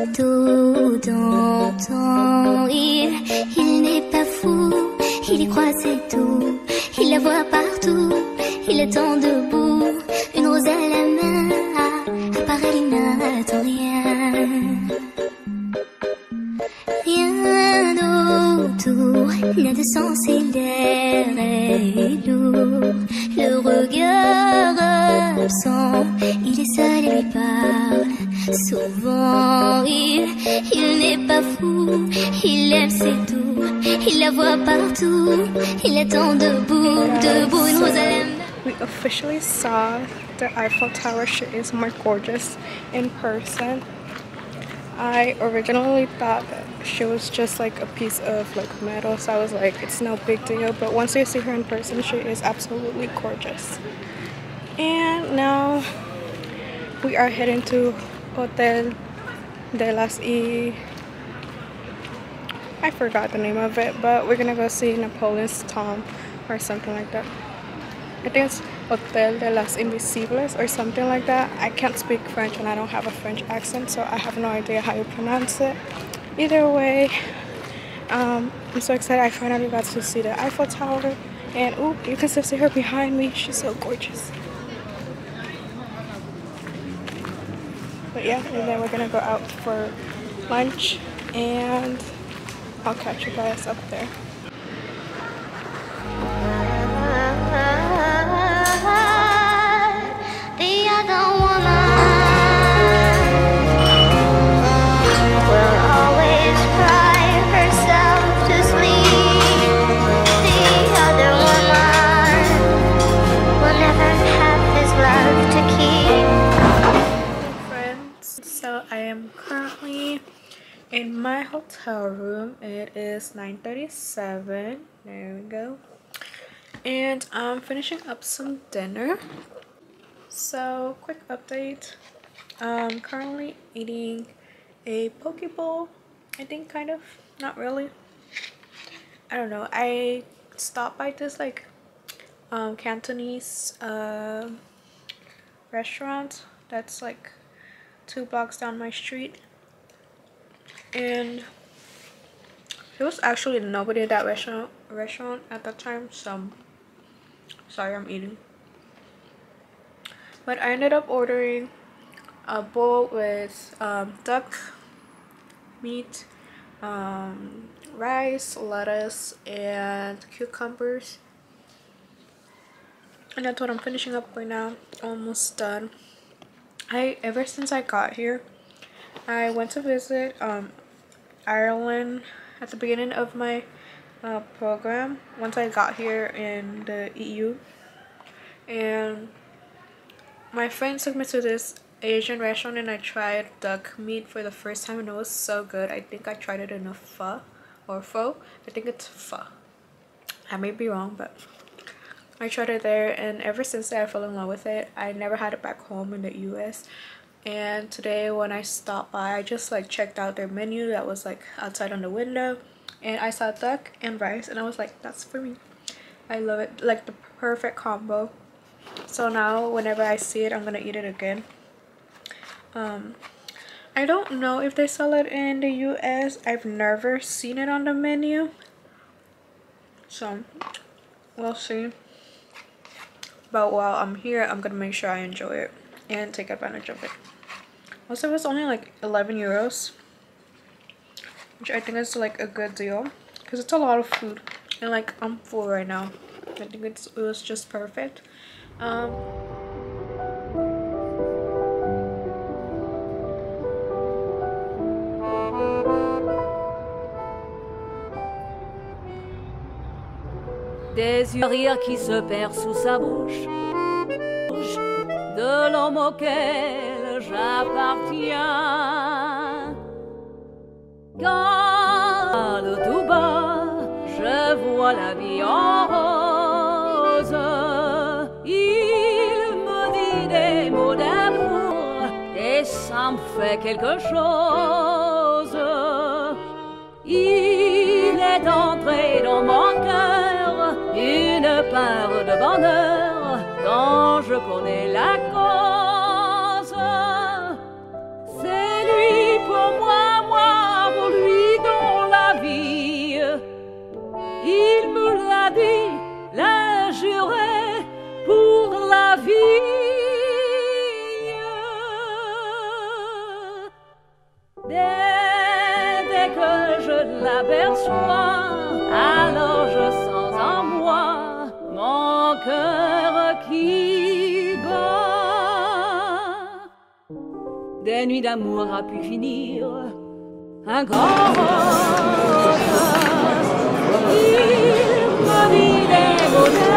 cette photo d'antan. Il, il n'est pas fou, il y croit c'est tout. Il la voit partout, il attend debout, une rose à la main. À, part elle, il n'attend rien. Rien autour n'a de sens l'air est lourd. Le regard absent, il est seul et lui. Souvent, il, il n'est pas fou, il aime c'est tout. Il la voit partout, il attend debout, debout, rose à la. We officially saw the Eiffel Tower. She is more gorgeous in person. I originally thought that she was just like a piece of like metal, so I was like, it's no big deal. But once you see her in person, she is absolutely gorgeous. And now we are heading to Hotel de las I. I forgot the name of it, but we're gonna go see Napoleon's tomb or something like that. I think it's Hotel de las Invisibles or something like that. I can't speak French and I don't have a French accent, so I have no idea how you pronounce it. Either way, um, I'm so excited. I finally got to see the Eiffel Tower, and oh, you can still see her behind me. She's so gorgeous. But yeah, and then we're gonna go out for lunch, and I'll catch you guys up there. In my hotel room it is 9:37. there we go. And i'm finishing up some dinner. So quick update. I'm currently eating a poke bowl i think kind of. Not really. I don't know. I stopped by this like um cantonese uh restaurant that's like two blocks down my street and there was actually nobody at that restaurant restaurant at that time so sorry i'm eating. But i ended up ordering a bowl with um, duck meat um, rice lettuce and cucumbers. And that's what i'm finishing up right now. Almost done. I ever since I got here, I went to visit um, Ireland at the beginning of my uh, program. Once I got here in the EU, and my friend took me to this Asian restaurant and I tried duck meat for the first time and it was so good. I think I tried it in a pho or pho. I think it's pho. I may be wrong, but I tried it there and ever since then I fell in love with it. I never had it back home in the US. And today when I stopped by, I just like checked out their menu that was like outside on the window. And I saw duck and rice and I was like, that's for me. I love it. Like the perfect combo. So now whenever I see it, I'm gonna eat it again. Um, I don't know if they sell it in the US. I've never seen it on the menu. So we'll see but while I'm here I'm gonna make sure I enjoy it and take advantage of it also it was only like 11 euros which I think is like a good deal because it's a lot of food. And like I'm full right now. I think it's, it was just perfect. Um Des yeux rire qui se perd sous sa bouche De l'homme auquel j'appartiens. Quand de tout bas je vois la vie en rose. Il me dit des mots d'amour Et ça me fait quelque chose. Il est entré dans mon cœur une part de bonheur quand je connais la cause. C'est lui pour moi, moi pour lui dans la vie. Il me l'a dit, l'a juré pour la vie. Dès que je l'aperçois, alors je sens en moi mon cœur. Des nuits d'amour a pu finir un grand rose. Il me dit des mots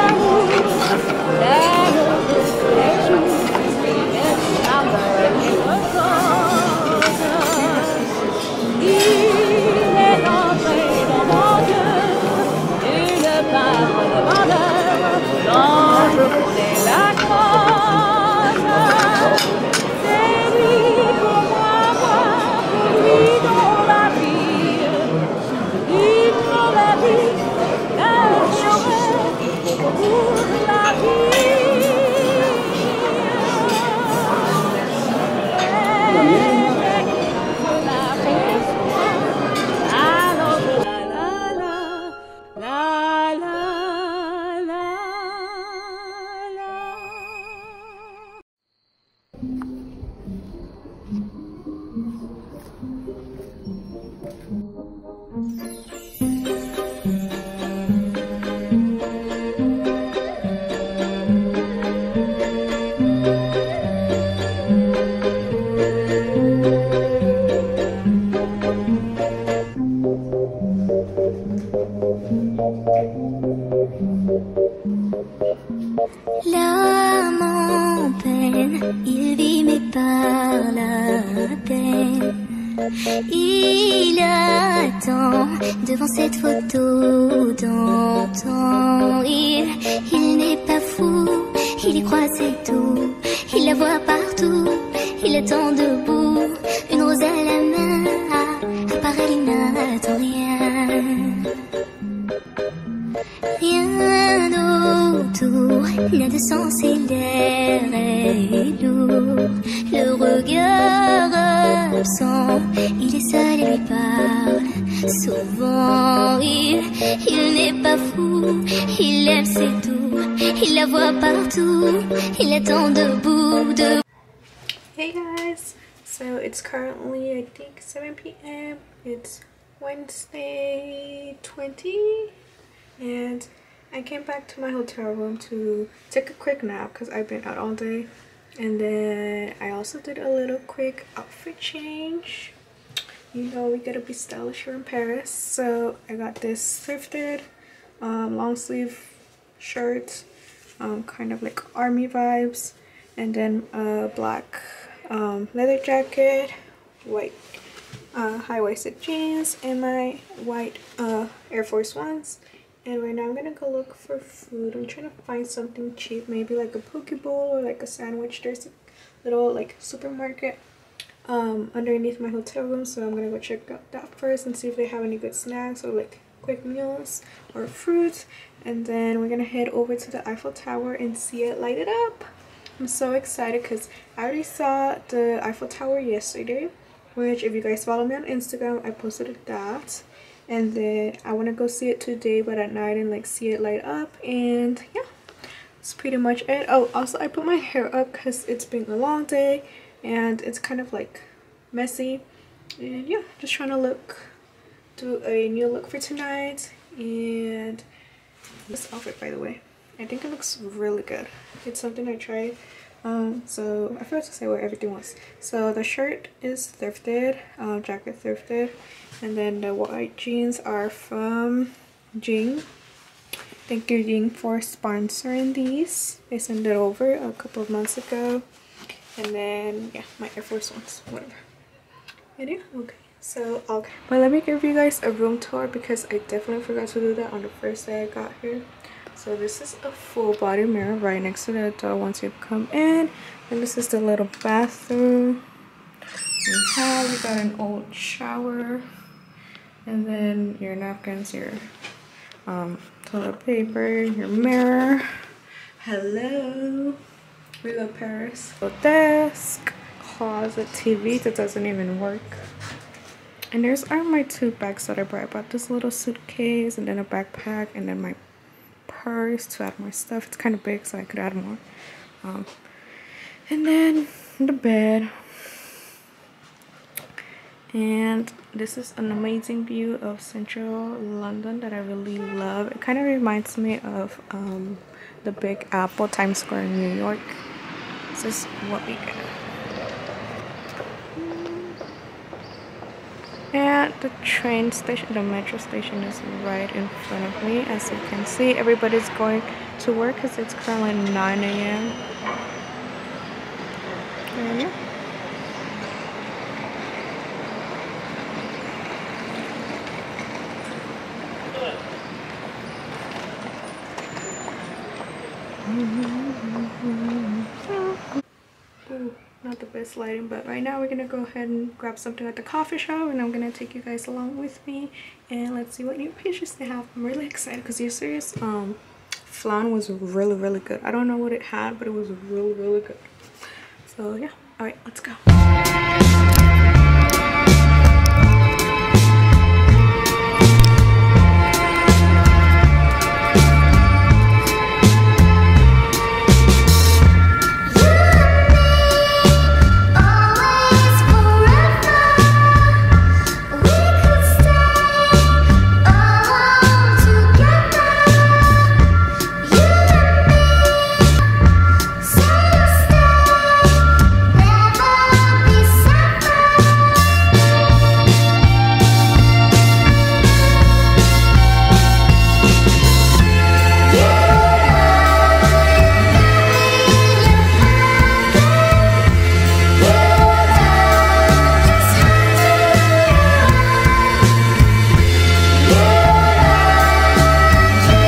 L'âme en peine, il vit mais par la peine. Il attend devant cette photo d'antan. Il, il n'est pas fou, il y croit c'est tout. Il la voit partout, il attend debout. N'a de sens et l'air est lourd. Le regard absent, il est seul et lui parle. Souvent, il, il n'est pas fou, il aime c'est tout. Il la voit partout, il attend debout, debout. Hey guys, so it's currently I think 7 p.m. It's Wednesday 20 and I came back to my hotel room to take a quick nap because I've been out all day. And then I also did a little quick outfit change. You know we gotta be stylish here in Paris. So I got this thrifted um, long sleeve shirt um, kind of like army vibes. And then a black um, leather jacket white uh, high-waisted jeans and my white uh, Air Force Ones and right now I'm gonna go look for food. I'm trying to find something cheap maybe like a poke bowl or like a sandwich. There's a little like supermarket um, underneath my hotel room so I'm gonna go check out that first and see if they have any good snacks or like quick meals or fruits. And then we're gonna head over to the Eiffel Tower and see it light it up. I'm so excited because I already saw the Eiffel Tower yesterday which if you guys follow me on Instagram I posted that and then I want to go see it today but at night and like see it light up and yeah. That's pretty much it. Oh also I put my hair up because it's been a long day and it's kind of like messy. And yeah just trying to look do a new look for tonight and this outfit by the way. I think it looks really good. It's something I tried um so I forgot to say where everything was. So the shirt is thrifted um jacket thrifted and then the white jeans are from Jing. Thank you Jing for sponsoring these. They sent it over a couple of months ago. And then yeah my Air Force Ones whatever. Yeah okay. So okay. But let me give you guys a room tour because I definitely forgot to do that on the first day I got here. So this is a full body mirror right next to the door once you come in. And this is the little bathroom. We have we got an old shower and then your napkins your um toilet paper your mirror. Hello. We love paris. A desk. Closet tv that doesn't even work. And there's are my two bags that i brought. I bought this little suitcase and then a backpack and then my purse to add more stuff. It's kind of big so i could add more. Um and then the bed and this is an amazing view of central london that i really love. It kind of reminds me of um, the big apple times square in new york. This is what we get. And the train station the metro station is right in front of me as you can see. Everybody's going to work because it's currently 9 a.m and yeah Ooh, not the best lighting, but right now we're gonna go ahead and grab something at the coffee shop and I'm gonna take you guys along with me and let's see what new pictures they have. I'm really excited because yesterday's um flan was really really good. I don't know what it had, but it was really really good. So yeah, all right, let's go.